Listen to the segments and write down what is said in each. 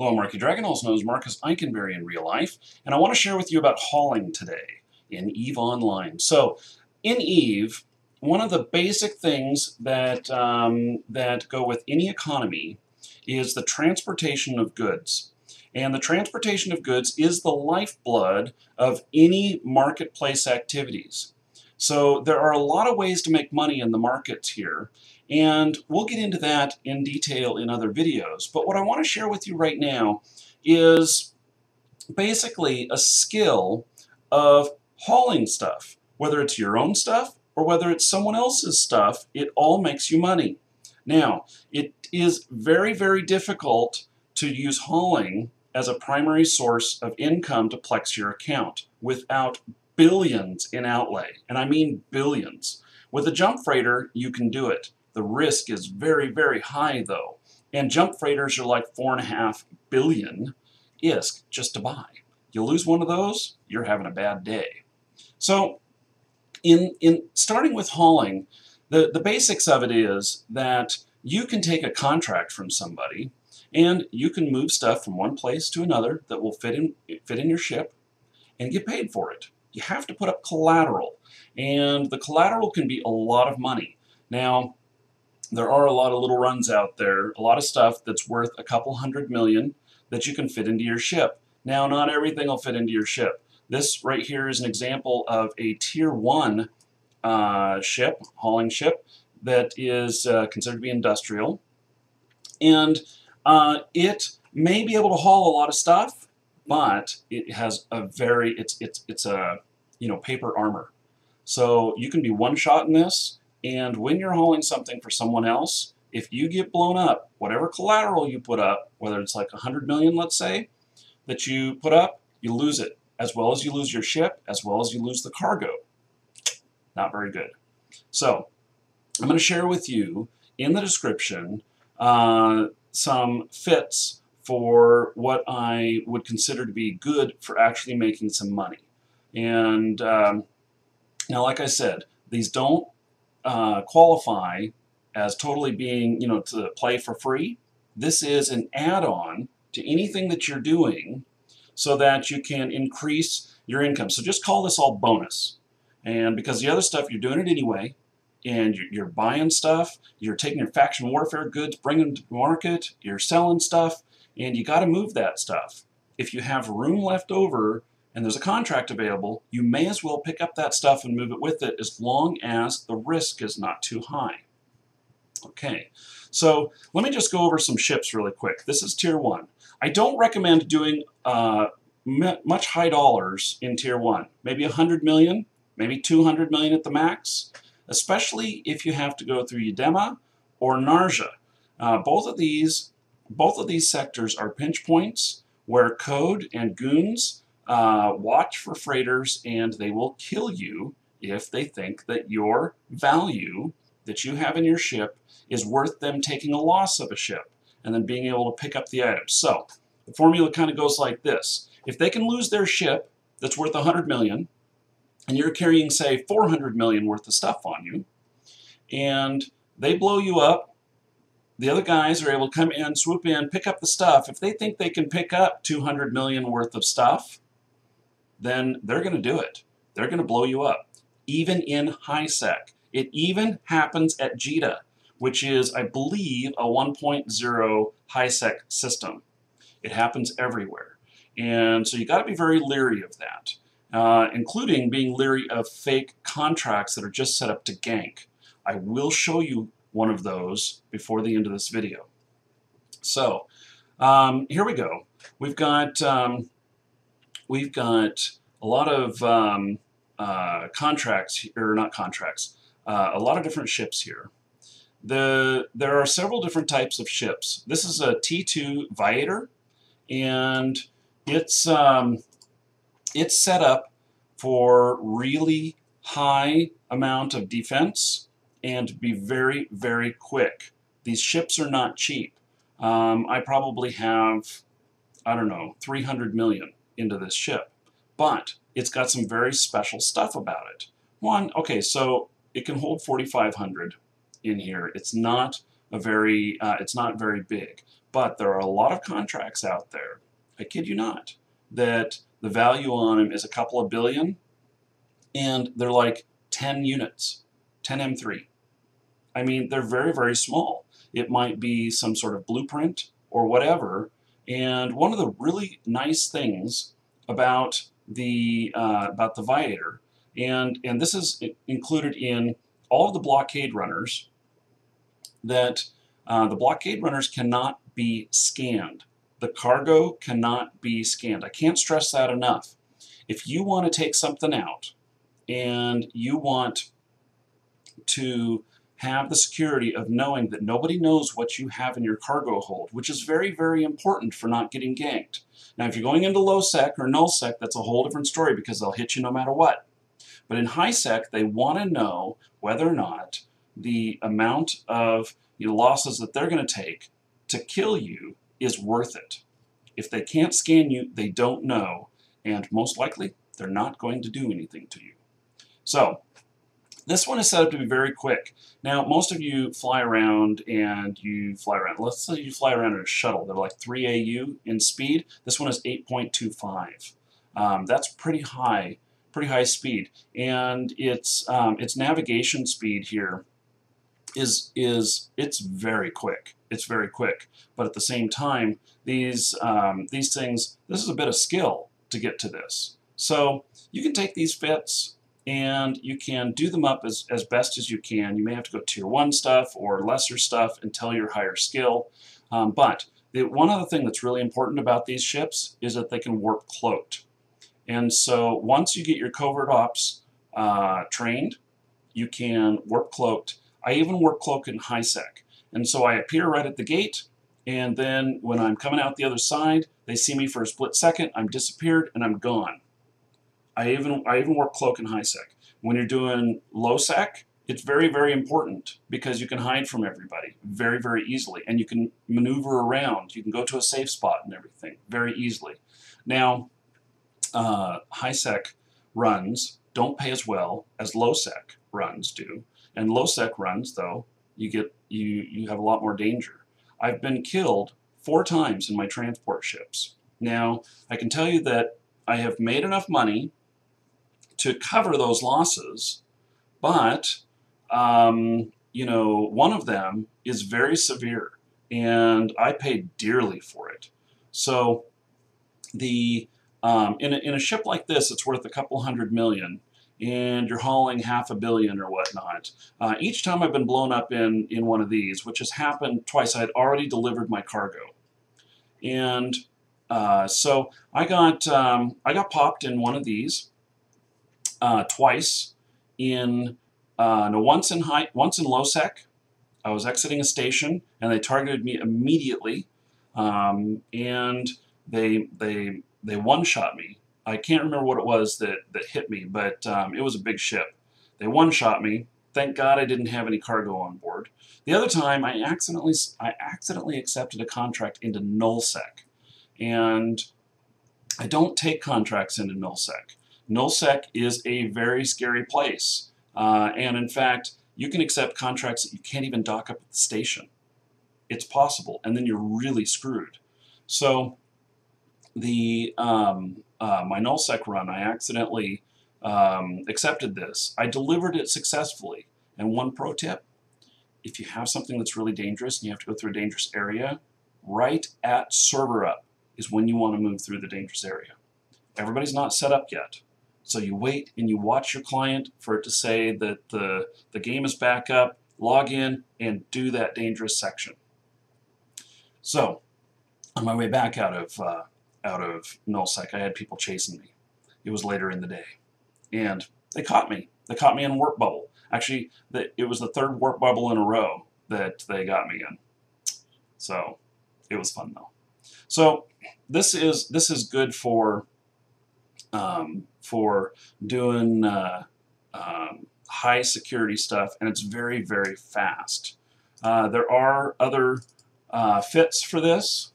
Hello, Markee Dragon, also known as Marcus Eikenberry in real life, and I want to share with you about hauling today in EVE Online. So, in EVE, one of the basic things that, um, that go with any economy is the transportation of goods. And the transportation of goods is the lifeblood of any marketplace activities. So there are a lot of ways to make money in the markets here, and we'll get into that in detail in other videos. But what I want to share with you right now is basically a skill of hauling stuff. Whether it's your own stuff or whether it's someone else's stuff, it all makes you money. Now, it is very, very difficult to use hauling as a primary source of income to plex your account without billions in outlay, and I mean billions. With a jump freighter, you can do it. The risk is very, very high though, and jump freighters are like four and a half billion ISK just to buy. You lose one of those, you're having a bad day. So, in, in starting with hauling, the, the basics of it is that you can take a contract from somebody and you can move stuff from one place to another that will fit in, fit in your ship and get paid for it you have to put up collateral. And the collateral can be a lot of money. Now, there are a lot of little runs out there, a lot of stuff that's worth a couple hundred million that you can fit into your ship. Now, not everything will fit into your ship. This right here is an example of a Tier 1 uh, ship, hauling ship, that is uh, considered to be industrial. And uh, it may be able to haul a lot of stuff, but it has a very it's it's it's a you know paper armor. So you can be one shot in this, and when you're hauling something for someone else, if you get blown up, whatever collateral you put up, whether it's like a hundred million, let's say, that you put up, you lose it, as well as you lose your ship, as well as you lose the cargo. Not very good. So I'm going to share with you in the description uh, some fits for what I would consider to be good for actually making some money. And um, now, like I said, these don't uh, qualify as totally being, you know, to play for free. This is an add-on to anything that you're doing so that you can increase your income. So just call this all bonus. And because the other stuff, you're doing it anyway, and you're, you're buying stuff, you're taking your faction warfare goods, bringing them to market, you're selling stuff, and you got to move that stuff. If you have room left over and there's a contract available, you may as well pick up that stuff and move it with it as long as the risk is not too high. Okay, so let me just go over some ships really quick. This is Tier 1. I don't recommend doing uh, much high dollars in Tier 1. Maybe 100 million, maybe 200 million at the max, especially if you have to go through Uedama or Niarja. Uh, both of these both of these sectors are pinch points where code and goons uh, watch for freighters and they will kill you if they think that your value that you have in your ship is worth them taking a loss of a ship and then being able to pick up the items. So the formula kind of goes like this. If they can lose their ship that's worth 100 million and you're carrying say 400 million worth of stuff on you and they blow you up the other guys are able to come in, swoop in, pick up the stuff. If they think they can pick up 200 million worth of stuff, then they're going to do it. They're going to blow you up, even in high sec. It even happens at JITA, which is, I believe, a 1.0 high sec system. It happens everywhere. And so you got to be very leery of that, uh, including being leery of fake contracts that are just set up to gank. I will show you one of those before the end of this video. So um, here we go. We've got um, we've got a lot of um, uh, contracts or not contracts, uh, a lot of different ships here. The there are several different types of ships. This is a T2 Viator, and it's um, it's set up for really high amount of defense and be very, very quick. These ships are not cheap. Um, I probably have, I don't know, 300 million into this ship, but it's got some very special stuff about it. One, okay, so it can hold 4,500 in here. It's not a very, uh, it's not very big, But there are a lot of contracts out there, I kid you not, that the value on them is a couple of billion, and they're like 10 units, 10 M3. I mean, they're very, very small. It might be some sort of blueprint or whatever. And one of the really nice things about the uh, about the Viator, and and this is included in all of the blockade runners, that uh, the blockade runners cannot be scanned. The cargo cannot be scanned. I can't stress that enough. If you want to take something out and you want to have the security of knowing that nobody knows what you have in your cargo hold, which is very, very important for not getting ganked. Now, if you're going into low sec or null sec, that's a whole different story because they'll hit you no matter what. But in high sec, they want to know whether or not the amount of losses that they're going to take to kill you is worth it. If they can't scan you, they don't know, and most likely, they're not going to do anything to you. So, this one is set up to be very quick. Now, most of you fly around and you fly around. Let's say you fly around in a shuttle. They're like 3 AU in speed. This one is 8.25. Um, that's pretty high, pretty high speed. And its um, its navigation speed here is is it's very quick. It's very quick. But at the same time, these um, these things. This is a bit of skill to get to this. So you can take these fits and you can do them up as, as best as you can. You may have to go tier 1 stuff or lesser stuff until you're higher skill. Um, but the, one other thing that's really important about these ships is that they can warp cloaked. And so once you get your covert ops uh, trained, you can warp cloaked. I even warp cloak in high sec. And so I appear right at the gate, and then when I'm coming out the other side, they see me for a split second, I'm disappeared, and I'm gone. I even I even work cloak and high sec. When you're doing low sec, it's very very important because you can hide from everybody very very easily, and you can maneuver around. You can go to a safe spot and everything very easily. Now, uh, high sec runs don't pay as well as low sec runs do, and low sec runs though you get you you have a lot more danger. I've been killed four times in my transport ships. Now, I can tell you that I have made enough money to cover those losses, but um, you know, one of them is very severe, and I paid dearly for it. So the um, in, a, in a ship like this, it's worth a couple hundred million, and you're hauling half a billion or whatnot. Uh, each time I've been blown up in, in one of these, which has happened twice, I had already delivered my cargo. And uh, so I got, um, I got popped in one of these, uh, twice in uh, no once in high once in low sec. I was exiting a station and they targeted me immediately, um, and they they they one shot me. I can't remember what it was that that hit me, but um, it was a big ship. They one shot me. Thank God I didn't have any cargo on board. The other time, I accidentally I accidentally accepted a contract into nullsec, and I don't take contracts into nullsec. Nullsec is a very scary place. Uh, and in fact, you can accept contracts that you can't even dock up at the station. It's possible, and then you're really screwed. So the um, uh, my nullsec run, I accidentally um, accepted this. I delivered it successfully. And one pro tip, if you have something that's really dangerous and you have to go through a dangerous area, right at server up is when you want to move through the dangerous area. Everybody's not set up yet. So you wait and you watch your client for it to say that the, the game is back up, log in, and do that dangerous section. So on my way back out of uh, out of nullsec, I had people chasing me. It was later in the day, and they caught me. They caught me in warp bubble. Actually, the, it was the third warp bubble in a row that they got me in. So it was fun though. So this is this is good for um, for doing uh, um, high security stuff, and it's very, very fast. Uh, there are other uh, fits for this,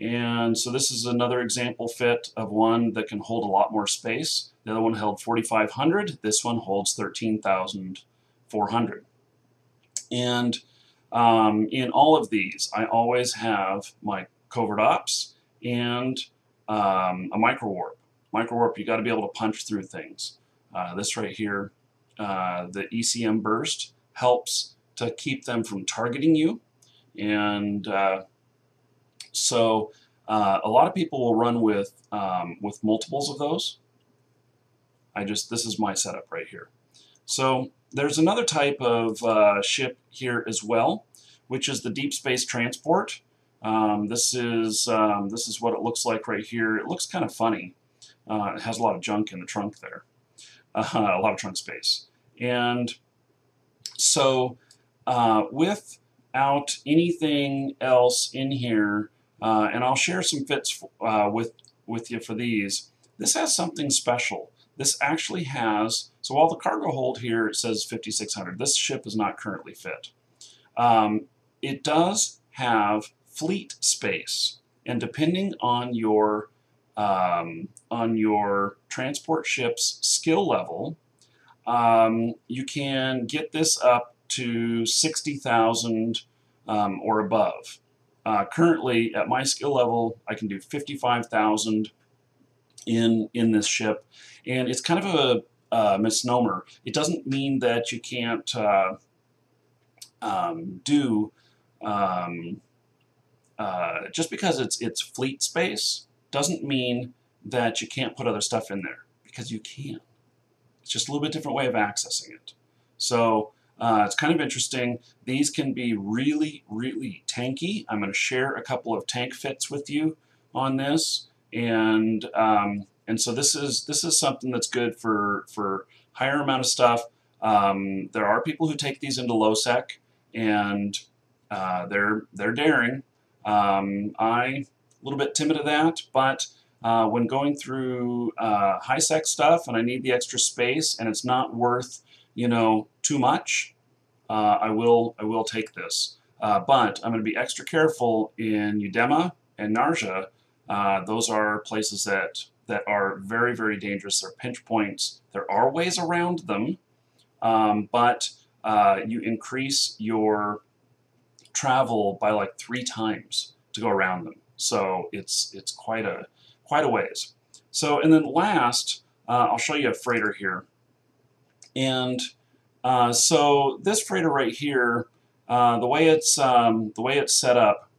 and so this is another example fit of one that can hold a lot more space. The other one held 4,500. This one holds 13,400. And um, in all of these, I always have my covert ops and um, a micro warp. Micro warp, you got to be able to punch through things. Uh, this right here, uh, the ECM burst helps to keep them from targeting you. And uh, so uh, a lot of people will run with, um, with multiples of those. I just, this is my setup right here. So there's another type of uh, ship here as well, which is the deep space transport. Um, this is um, this is what it looks like right here. It looks kind of funny. Uh, it has a lot of junk in the trunk there, uh, a lot of trunk space. And so uh, without anything else in here, uh, and I'll share some fits uh, with with you for these. This has something special. This actually has, so while the cargo hold here says 5600, this ship is not currently fit. Um, it does have fleet space, and depending on your um, on your transport ship's skill level, um, you can get this up to 60,000 um, or above. Uh, currently, at my skill level, I can do 55,000 in in this ship, and it's kind of a uh, misnomer. It doesn't mean that you can't uh, um, do um, uh, just because it's it's fleet space doesn't mean that you can't put other stuff in there because you can. It's just a little bit different way of accessing it. So uh, it's kind of interesting. These can be really, really tanky. I'm going to share a couple of tank fits with you on this, and um, and so this is this is something that's good for for higher amount of stuff. Um, there are people who take these into low sec, and uh, they're they're daring. Um, I a little bit timid of that, but uh, when going through uh, high sec stuff and I need the extra space and it's not worth you know too much, uh, I will I will take this. Uh, but I'm going to be extra careful in Uedama and Niarja. Uh, those are places that that are very, very dangerous. They're pinch points. There are ways around them, um, but uh, you increase your travel by like three times to go around them. So it's it's quite a quite a ways. So and then last, uh, I'll show you a freighter here, and uh, so this freighter right here, uh, the way it's um, the way it's set up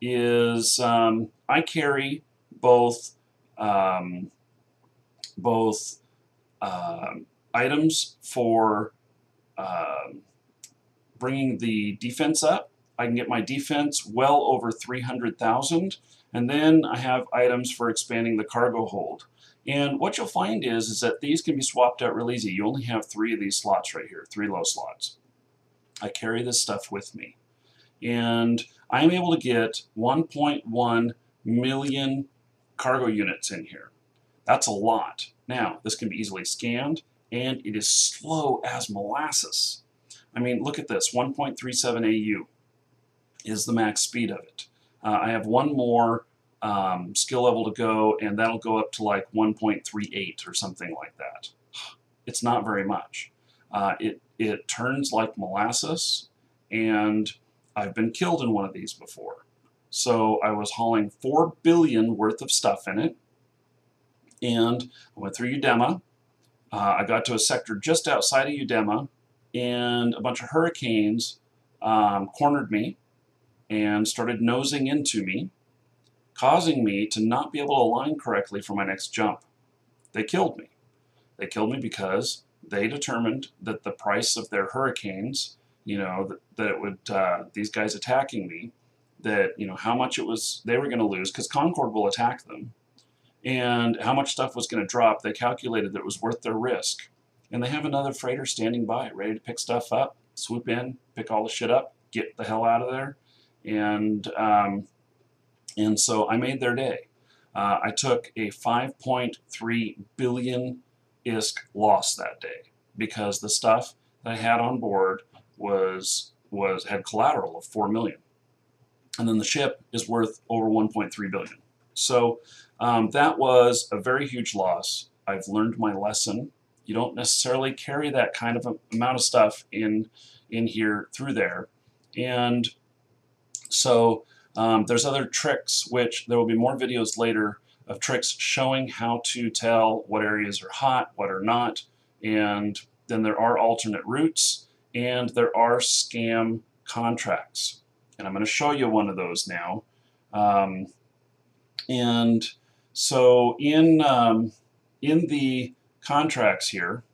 is um, I carry both um, both uh, items for uh, bringing the defense up. I can get my defense well over 300,000 and then I have items for expanding the cargo hold. And what you'll find is, is that these can be swapped out real easy. You only have three of these slots right here, three low slots. I carry this stuff with me. And I am able to get 1.1 million cargo units in here. That's a lot. Now, this can be easily scanned, and it is slow as molasses. I mean, look at this, 1.37 AU is the max speed of it. Uh, I have one more um, skill level to go, and that'll go up to like 1.38 or something like that. It's not very much. Uh, it, it turns like molasses, and I've been killed in one of these before. So I was hauling 4 billion worth of stuff in it. And I went through Uedama. Uh, I got to a sector just outside of Uedama, and a bunch of hurricanes um, cornered me and started nosing into me, causing me to not be able to align correctly for my next jump. They killed me. They killed me because they determined that the price of their hurricanes, you know, that, that it would, uh, these guys attacking me, that you know how much it was they were going to lose because Concord will attack them, and how much stuff was going to drop. They calculated that it was worth their risk, and they have another freighter standing by, ready to pick stuff up, swoop in, pick all the shit up, get the hell out of there, and um, and so I made their day. Uh, I took a 5.3 billion ISK loss that day because the stuff that I had on board was was had collateral of 4 million and then the ship is worth over 1.3 billion. So um, that was a very huge loss. I've learned my lesson. You don't necessarily carry that kind of amount of stuff in in here through there. And so um, there's other tricks, which there will be more videos later of tricks showing how to tell what areas are hot, what are not, and then there are alternate routes, and there are scam contracts. And I'm going to show you one of those now. Um, and so in, um, in the contracts here,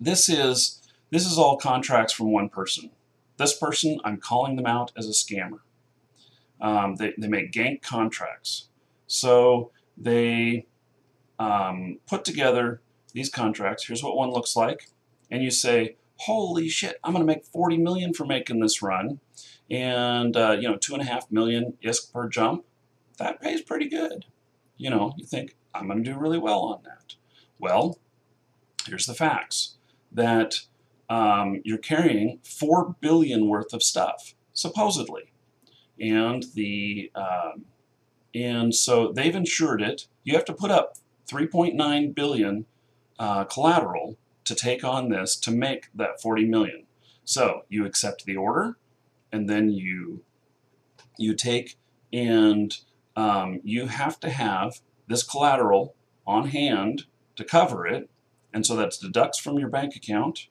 this is, this is all contracts from one person. This person, I'm calling them out as a scammer. Um, they, they make gank contracts. So they um, put together these contracts. Here's what one looks like. And you say, holy shit, I'm going to make 40 million for making this run. And, uh, you know, two and a half million ISK per jump. That pays pretty good. You know, you think, I'm going to do really well on that. Well, here's the facts. That um, you're carrying 4 billion worth of stuff, supposedly. And the um, and so they've insured it. You have to put up 3.9 billion uh, collateral to take on this to make that 40 million. So you accept the order, and then you you take and um, you have to have this collateral on hand to cover it, and so that deducts from your bank account,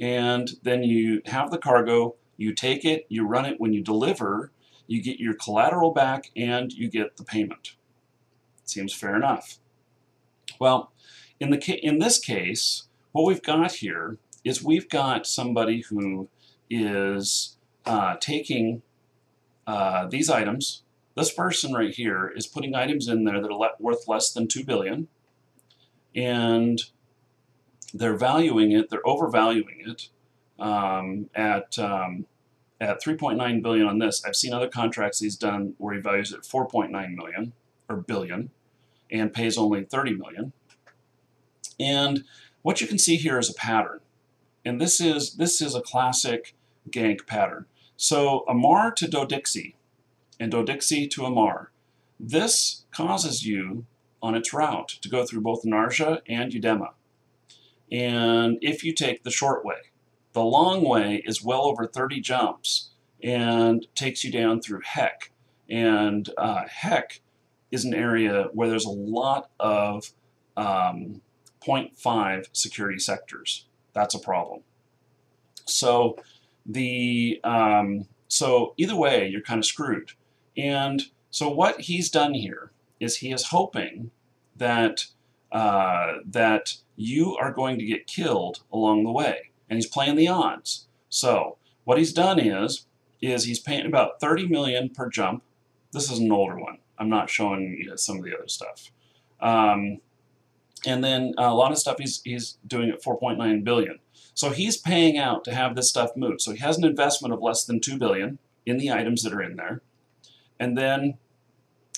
and then you have the cargo, you take it, you run it when you deliver, you get your collateral back and you get the payment. Seems fair enough. Well, in, the in this case, what we've got here is we've got somebody who is uh, taking uh, these items. This person right here is putting items in there that are worth less than two billion, and they're valuing it. They're overvaluing it um, at um, at 3.9 billion on this. I've seen other contracts he's done where he values it at 4.9 million or billion and pays only 30 million. And what you can see here is a pattern. And this is this is a classic gank pattern. So Amarr to Dodixie and Dodixie to Amarr. This causes you on its route to go through both Niarja and Uedama. And if you take the short way, the long way is well over 30 jumps and takes you down through Hek. And uh, Hek is an area where there's a lot of um, 0.5 security sectors. That's a problem. So the um, so either way, you're kind of screwed. And so what he's done here is he is hoping that uh, that you are going to get killed along the way and he's playing the odds. So what he's done is, is he's paying about 30 million per jump. This is an older one. I'm not showing you some of the other stuff. Um, and then a lot of stuff he's, he's doing at 4.9 billion. So he's paying out to have this stuff moved. So he has an investment of less than 2 billion in the items that are in there. And then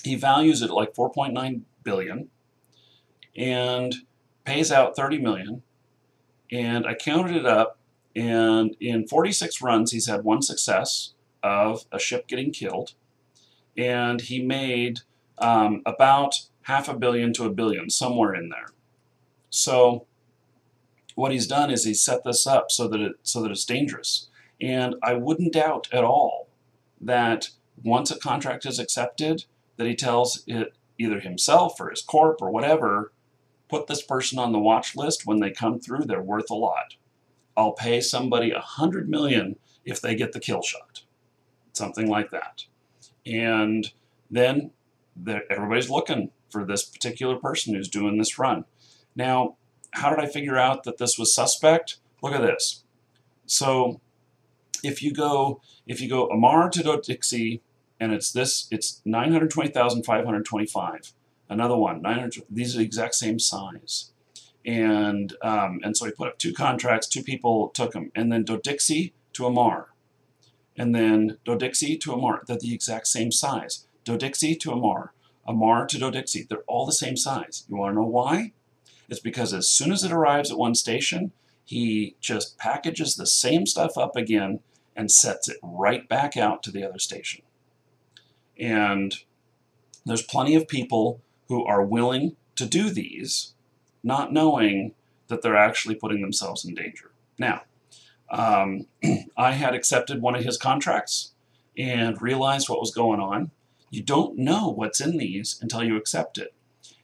he values it like 4.9 billion and pays out 30 million and I counted it up, and in 46 runs, he's had one success of a ship getting killed, and he made um, about half a billion to a billion, somewhere in there. So what he's done is he's set this up so that it so that it's dangerous. And I wouldn't doubt at all that once a contract is accepted, that he tells it either himself or his corp or whatever put this person on the watch list. When they come through, they're worth a lot. I'll pay somebody a hundred million if they get the kill shot. Something like that. And then everybody's looking for this particular person who's doing this run. Now, how did I figure out that this was suspect? Look at this. So if you go if you go Amarr to Dixie and it's this, it's 920,525. Another one, 900, these are the exact same size. And, um, and so he put up two contracts, two people took them. And then Dodixie to Amarr. And then Dodixie to Amarr, they're the exact same size. Dodixie to Amarr, Amarr to Dodixie, they're all the same size. You want to know why? It's because as soon as it arrives at one station, he just packages the same stuff up again and sets it right back out to the other station. And there's plenty of people who are willing to do these, not knowing that they're actually putting themselves in danger. Now, um, I had accepted one of his contracts and realized what was going on. You don't know what's in these until you accept it.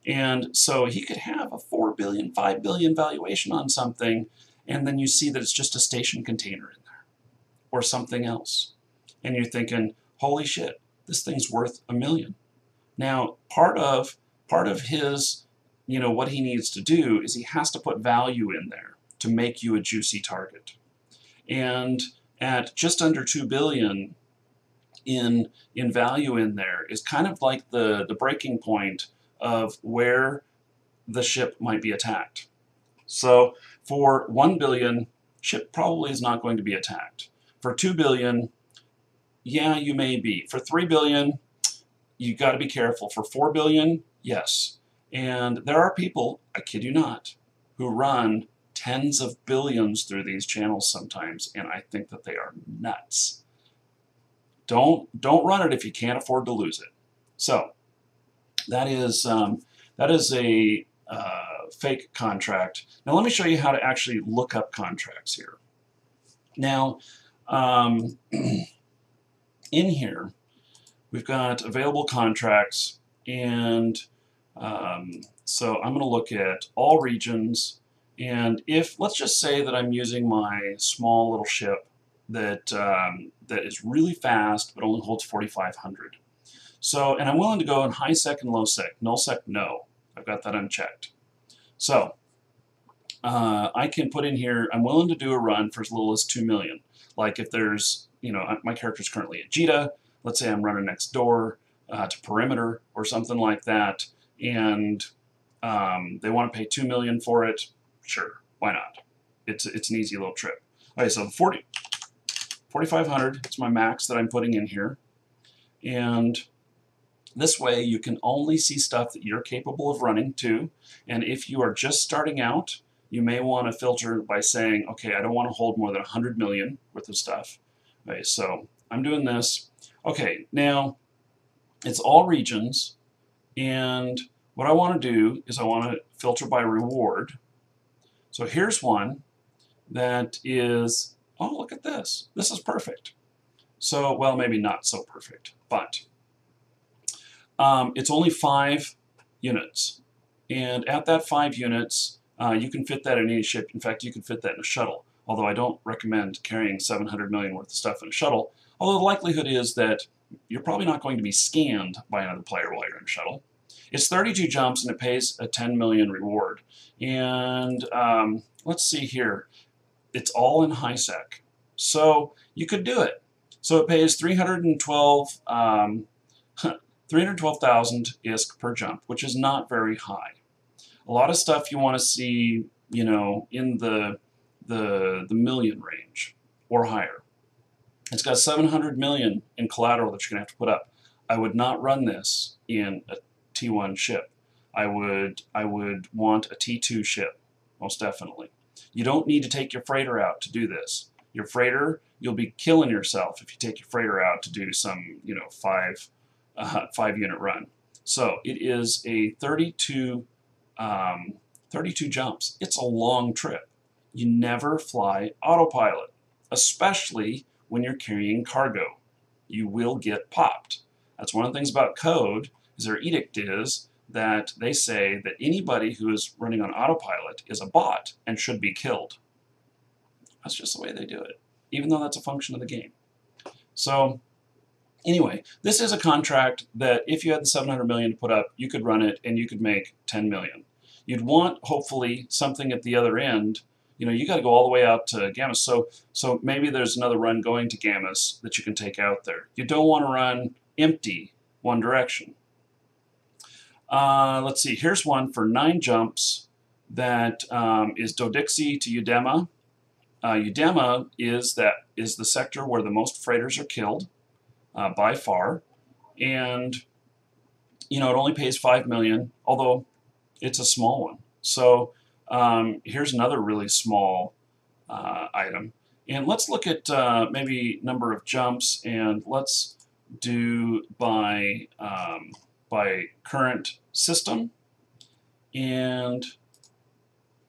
And so he could have a 4 billion, 5 billion valuation on something, and then you see that it's just a station container in there or something else. And you're thinking, holy shit, this thing's worth a million. Now, part of part of his, you know, what he needs to do is he has to put value in there to make you a juicy target. And at just under 2 billion in in value in there is kind of like the the breaking point of where the ship might be attacked. So for 1 billion, ship probably is not going to be attacked. For 2 billion, yeah, you may be. For 3 billion, you've got to be careful. For 4 billion, yes. And there are people, I kid you not, who run tens of billions through these channels sometimes, and I think that they are nuts. Don't don't run it if you can't afford to lose it. So that is um, that is a uh, fake contract. Now let me show you how to actually look up contracts here. Now um, in here we've got available contracts and um, so I'm going to look at all regions and if let's just say that I'm using my small little ship that um, that is really fast but only holds 4,500 so, and I'm willing to go in high sec and low sec. Null sec, no. I've got that unchecked. So, uh, I can put in here, I'm willing to do a run for as little as 2 million. Like if there's, you know, my character's currently at JITA, let's say I'm running next door uh, to perimeter or something like that, and um, they want to pay 2 million for it, sure, why not? It's, it's an easy little trip. Okay, so 40, 4,500 is my max that I'm putting in here. And this way you can only see stuff that you're capable of running too. And if you are just starting out, you may want to filter by saying, okay, I don't want to hold more than 100 million worth of stuff. Okay, so I'm doing this. Okay, now it's all regions. And what I want to do is I want to filter by reward. So here's one that is, oh, look at this. This is perfect. So, well, maybe not so perfect, but um, it's only five units. And at that five units, uh, you can fit that in any ship. In fact, you can fit that in a shuttle, although I don't recommend carrying 700 million worth of stuff in a shuttle, although the likelihood is that you're probably not going to be scanned by another player while you're in shuttle. It's 32 jumps and it pays a 10 million reward. And um, let's see here. It's all in high sec. So you could do it. So it pays 312 um, 312,000 ISK per jump, which is not very high. A lot of stuff you want to see, you know, in the, the, the million range or higher. It's got 700 million in collateral that you're going to have to put up. I would not run this in a T1 ship. I would, I would want a T2 ship, most definitely. You don't need to take your freighter out to do this. Your freighter, you'll be killing yourself if you take your freighter out to do some, you know, five uh, five unit run. So it is a 32, um, 32 jumps. It's a long trip. You never fly autopilot, especially when you're carrying cargo. You will get popped. That's one of the things about code is their edict is that they say that anybody who is running on autopilot is a bot and should be killed. That's just the way they do it, even though that's a function of the game. So Anyway, this is a contract that if you had the 700 million to put up, you could run it and you could make 10 million. You'd want, hopefully, something at the other end. You know, you got to go all the way out to Gammas. So, so maybe there's another run going to Gammas that you can take out there. You don't want to run empty one direction. Uh, let's see, here's one for nine jumps that um, is Dodixie to Uedama. Uh, Uedama is, that, is the sector where the most freighters are killed uh, by far. And, you know, it only pays 5 million, although it's a small one. So um, here's another really small uh, item. And let's look at uh, maybe number of jumps and let's do by, um, by current system and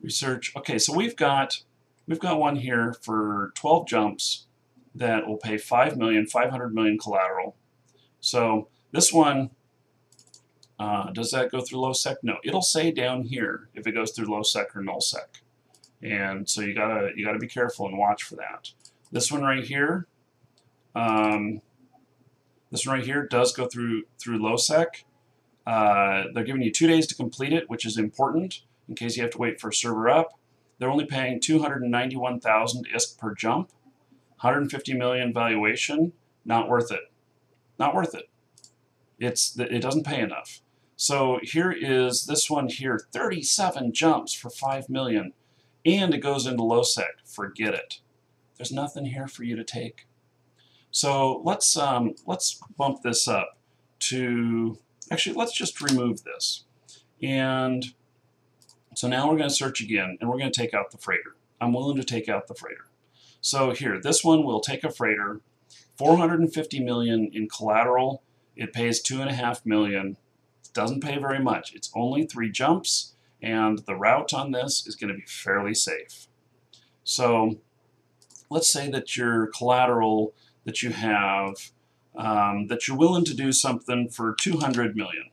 research. Okay, so we've got we've got one here for 12 jumps that will pay 5 million, 500 million collateral. So this one, uh, does that go through low sec? No, it'll say down here if it goes through low sec or null sec. And so you gotta you gotta be careful and watch for that. This one right here, um, this one right here does go through through low sec. Uh, they're giving you two days to complete it, which is important in case you have to wait for a server up. They're only paying 291,000 ISK per jump, 150 million valuation. Not worth it. Not worth it. It's it doesn't pay enough. So here is this one here, 37 jumps for 5 million, and it goes into low sec. Forget it. There's nothing here for you to take. So let's um, let's bump this up to actually let's just remove this and so now we're going to search again, and we're going to take out the freighter. I'm willing to take out the freighter. So here, this one will take a freighter, 450 million in collateral. It pays two and a half million. Doesn't pay very much. It's only three jumps, and the route on this is going to be fairly safe. So let's say that your collateral that you have, um, that you're willing to do something for 200 million.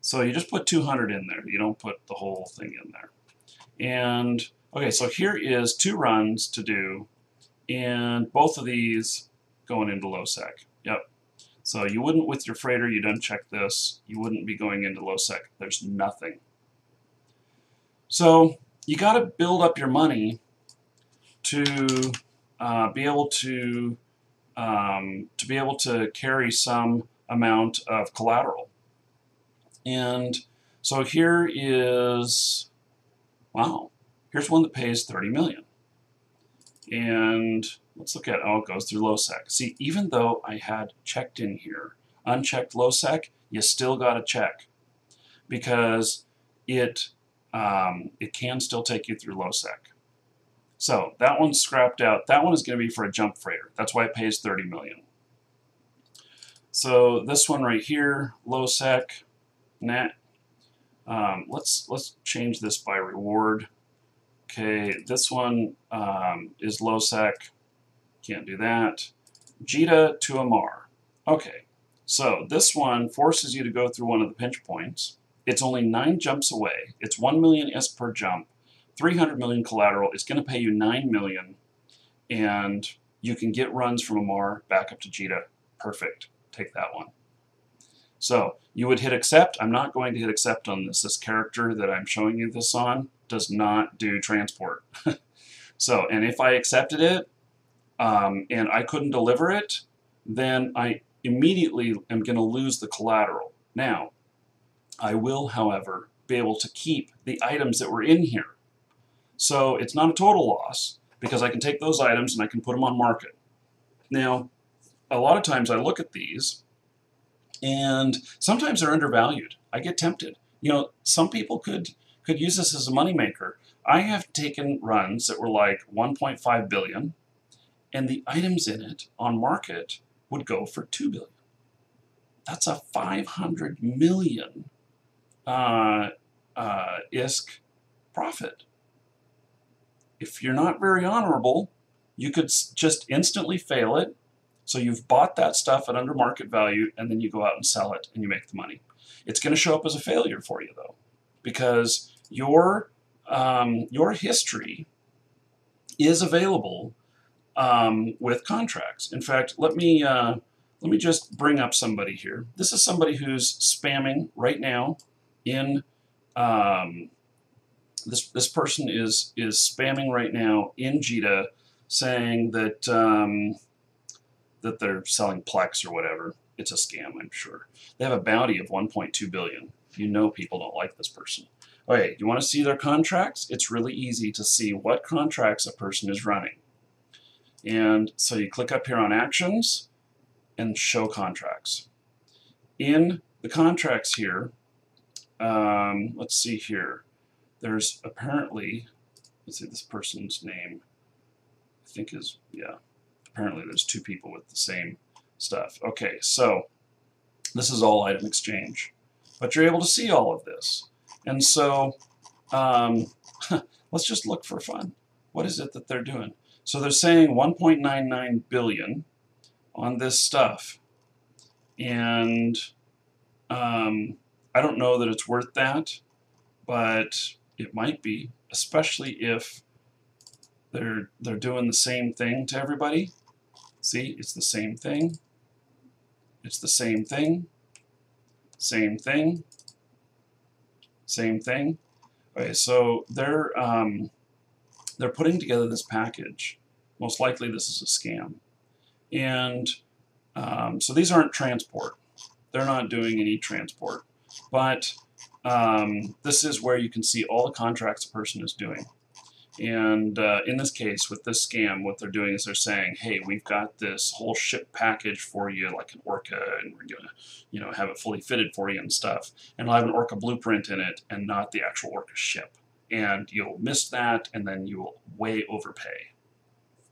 So you just put 200 in there. You don't put the whole thing in there. And, okay, so here is two runs to do, and both of these going into low sec. Yep. So you wouldn't, with your freighter, you'd uncheck this, you wouldn't be going into low sec. There's nothing. So you got to build up your money to uh, be able to um, to be able to carry some amount of collateral. And so here is, wow, here's one that pays 30 million. And let's look at, oh, it goes through LOSEC. See, even though I had checked in here, unchecked LOSEC, you still got to check because it, um, it can still take you through LOSEC. So that one's scrapped out. That one is going to be for a jump freighter. That's why it pays 30 million. So this one right here, low sec, net. Um, let's let's change this by reward. Okay, this one um, is low sec. Can't do that. JITA to Amarr. Okay, so this one forces you to go through one of the pinch points. It's only nine jumps away. It's one million ISK per jump. 300 million collateral. It's going to pay you 9 million, and you can get runs from Amarr back up to JITA. Perfect. Take that one. So you would hit accept. I'm not going to hit accept on this. This character that I'm showing you this on does not do transport. so, and if I accepted it um, and I couldn't deliver it, then I immediately am going to lose the collateral. Now, I will, however, be able to keep the items that were in here. So it's not a total loss because I can take those items and I can put them on market. Now, a lot of times I look at these and sometimes they're undervalued. I get tempted. You know, some people could could use this as a moneymaker. I have taken runs that were like 1.5 billion, and the items in it on market would go for 2 billion. That's a 500 million uh, uh, ISK profit. If you're not very honorable, you could just instantly fail it so you've bought that stuff at under market value and then you go out and sell it and you make the money. It's going to show up as a failure for you though, because your um, your history is available um, with contracts. In fact, let me uh, let me just bring up somebody here. This is somebody who's spamming right now in um, this this person is is spamming right now in JITA saying that um, that they're selling Plex or whatever. It's a scam, I'm sure. They have a bounty of 1.2 billion. You know people don't like this person. Okay, you want to see their contracts? It's really easy to see what contracts a person is running. And so you click up here on Actions and Show Contracts. In the contracts here, um, let's see here, there's apparently, let's see this person's name, I think is, yeah, apparently there's two people with the same stuff. Okay, so this is all item exchange. But you're able to see all of this. And so um, let's just look for fun. what is it that they're doing? So they're saying 1.99 billion on this stuff. And um, I don't know that it's worth that, but it might be, especially if they're they're doing the same thing to everybody. See, it's the same thing. It's the same thing. Same thing. Same thing. Okay, so they're um, they're putting together this package. Most likely, this is a scam, and um, so these aren't transport. They're not doing any transport, but um, this is where you can see all the contracts a person is doing. And uh, in this case, with this scam, what they're doing is they're saying, "Hey, we've got this whole ship package for you, like an Orca, and we're gonna, you know, have it fully fitted for you and stuff. And it'll have an Orca blueprint in it, and not the actual Orca ship. And you'll miss that, and then you will way overpay.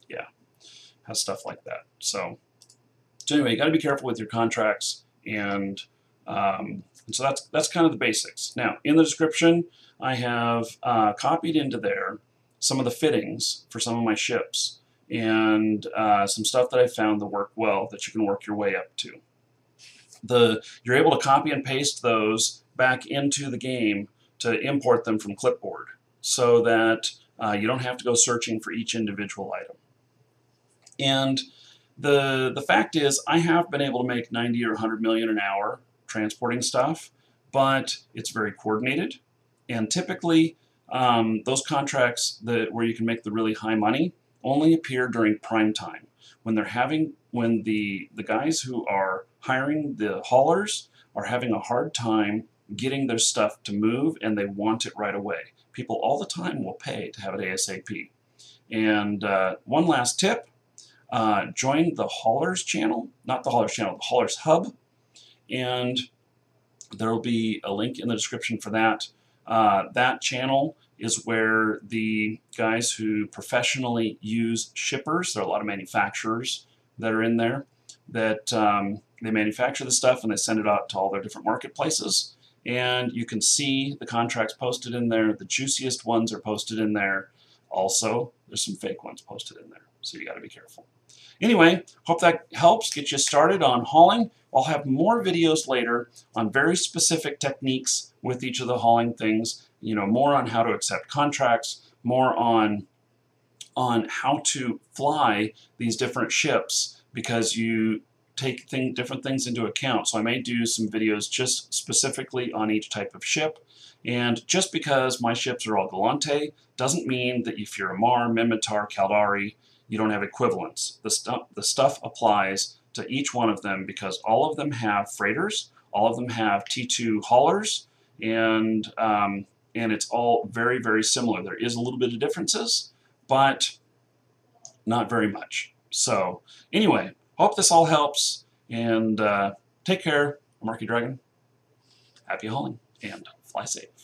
Yeah, has stuff like that. So, so anyway, you got to be careful with your contracts, and, um, so that's that's kind of the basics. Now, in the description, I have uh, copied into there some of the fittings for some of my ships and uh, some stuff that I found that work well that you can work your way up to. The You're able to copy and paste those back into the game to import them from clipboard so that uh, you don't have to go searching for each individual item. And the, the fact is I have been able to make 90 or 100 million an hour transporting stuff, but it's very coordinated. And typically um, those contracts that where you can make the really high money only appear during prime time when they're having when the the guys who are hiring the haulers are having a hard time getting their stuff to move and they want it right away. People all the time will pay to have it ASAP. And uh, one last tip, uh, join the haulers channel, not the haulers channel, the haulers hub. And there will be a link in the description for that. Uh, that channel is where the guys who professionally use shippers, there are a lot of manufacturers that are in there, that um, they manufacture the stuff and they send it out to all their different marketplaces. And you can see the contracts posted in there. The juiciest ones are posted in there. Also, there's some fake ones posted in there, so you got to be careful. Anyway, hope that helps get you started on hauling. I'll have more videos later on very specific techniques with each of the hauling things, you know, more on how to accept contracts, more on on how to fly these different ships because you take thing, different things into account. So I may do some videos just specifically on each type of ship. And just because my ships are all Gallente doesn't mean that if you're Amarr, Minmatar, Caldari, you don't have equivalents. The, stu the stuff applies to each one of them because all of them have freighters, all of them have T2 haulers, and, um, and it's all very, very similar. There is a little bit of differences, but not very much. So anyway, hope this all helps, and uh, take care. Markee Dragon. Happy hauling, and fly safe.